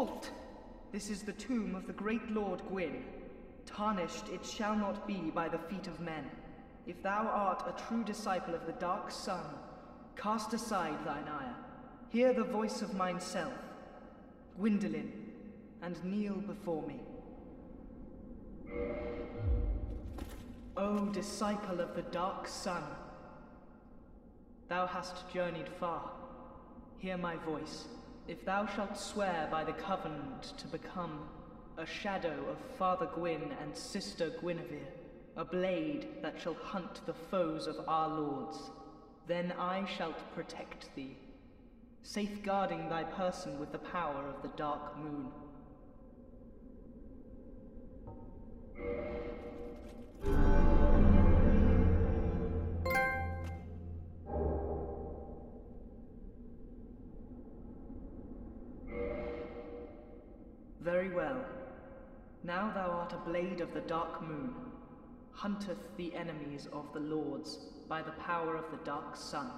Halt! This is the tomb of the great Lord Gwyn. Tarnished it shall not be by the feet of men. If thou art a true disciple of the Dark Sun, cast aside thine ire. Hear the voice of mine self, Gwyndolin, and kneel before me. O disciple of the Dark Sun, thou hast journeyed far. Hear my voice. If thou shalt swear by the covenant to become a shadow of Father Gwyn and Sister Gwynevere, a blade that shall hunt the foes of our lords, then I shalt protect thee, safeguarding thy person with the power of the dark moon. Very well. Now thou art a blade of the dark moon, hunteth the enemies of the lords by the power of the dark sun.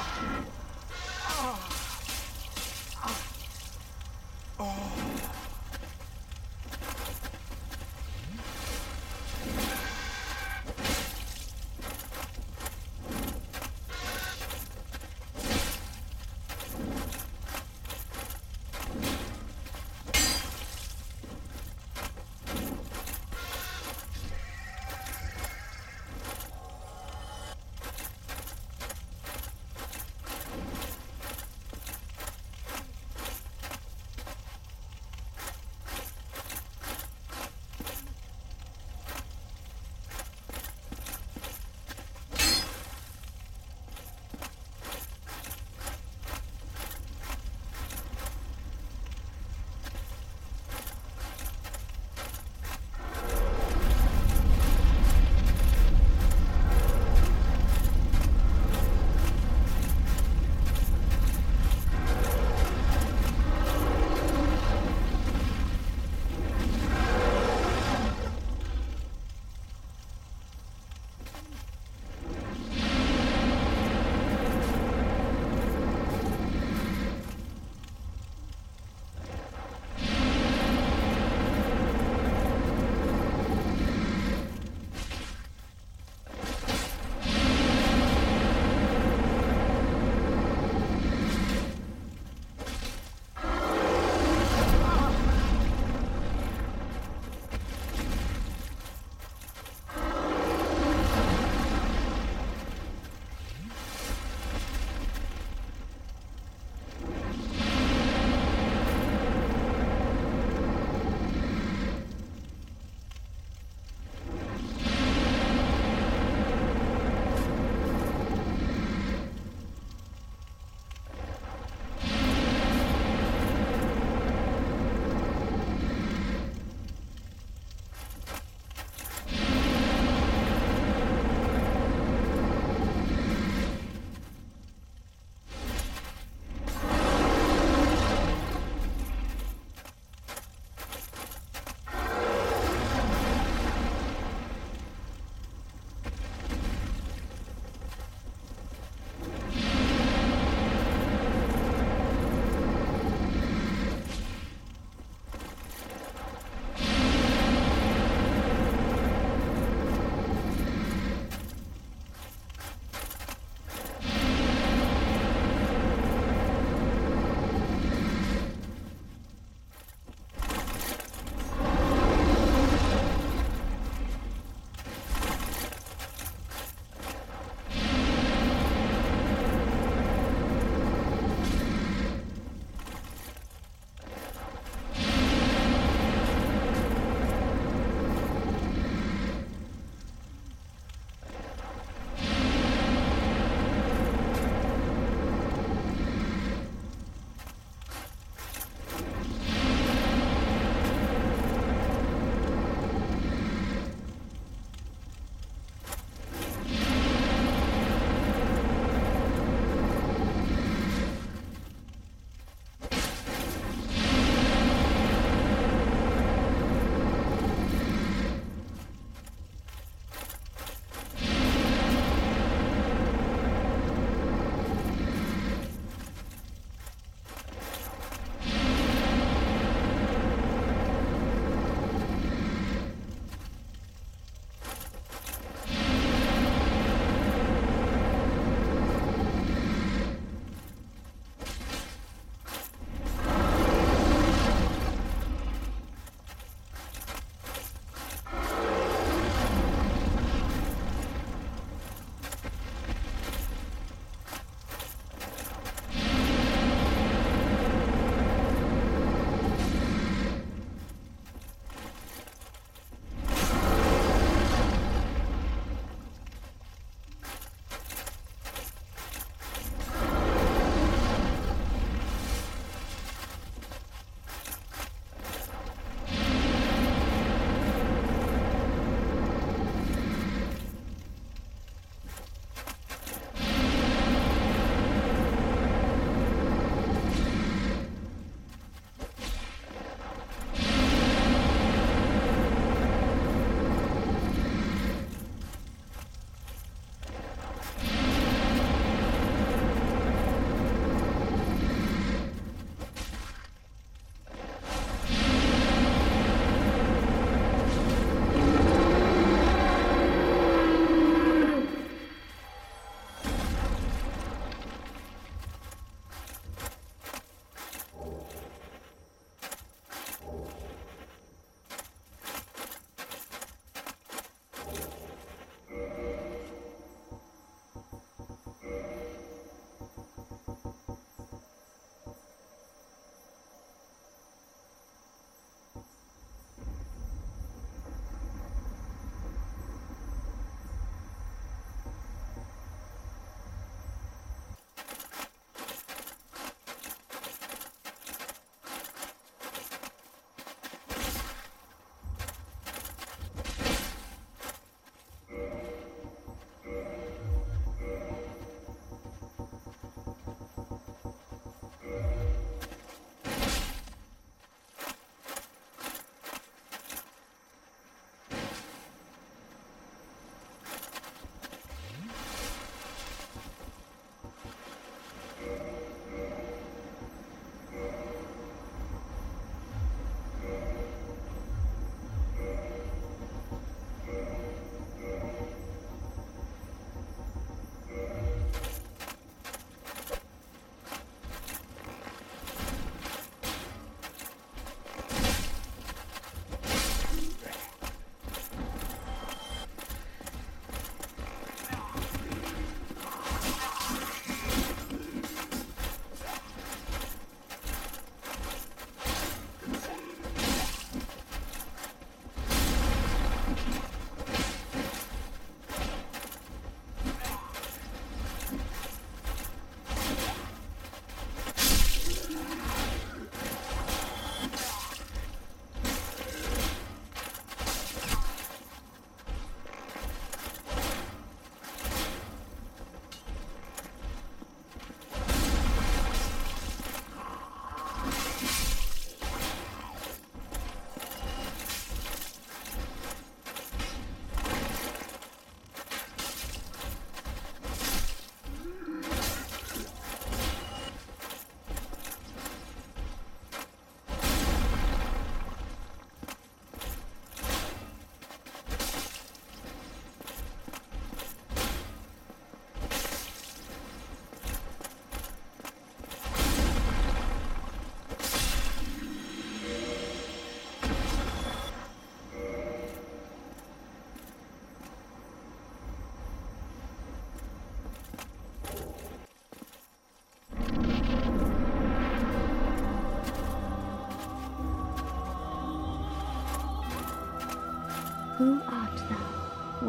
好。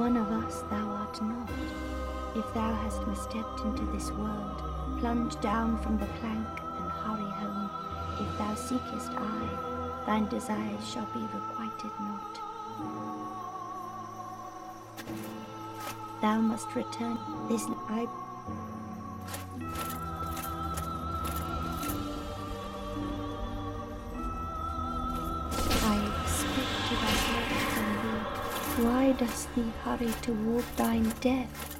One of us thou art not. If thou hast misstepped into this world, plunge down from the plank and hurry home. If thou seekest I, thine desires shall be requited not. Thou must return this Why dost thee hurry toward thine death?